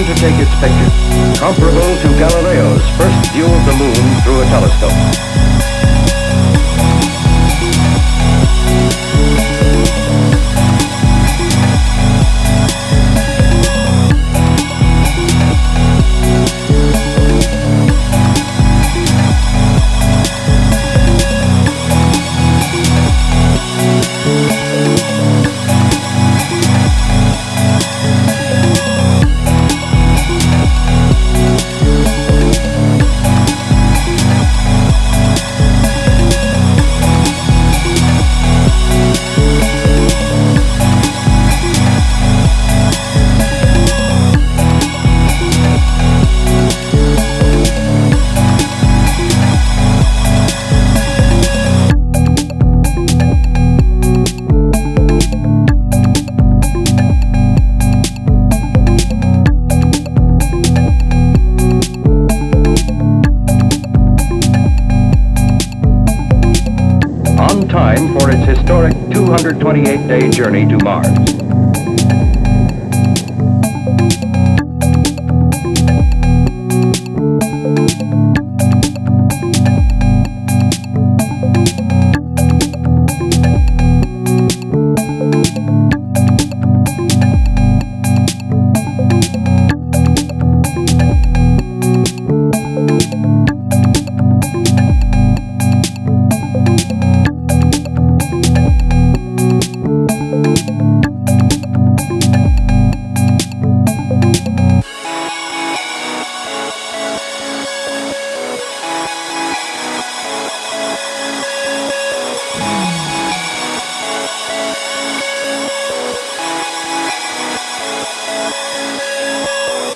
Mariner 4 began to take its pictures, comparable to Galileo's first view of the moon through a telescope. Time for its historic 228-day journey to Mars.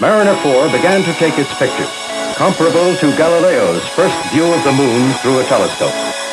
Mariner 4 began to take its pictures, comparable to Galileo's first view of the moon through a telescope.